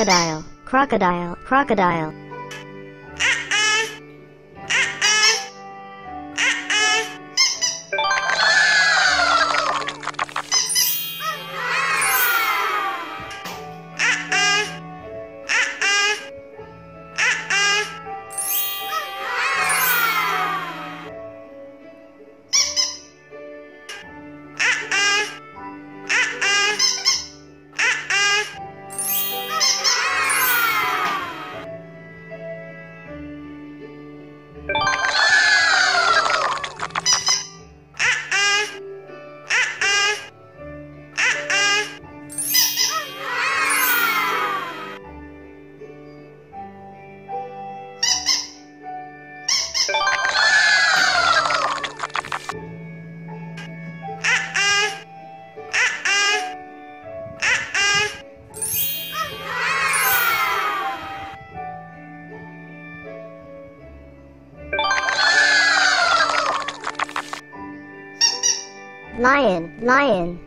crocodile, crocodile, crocodile. Lion.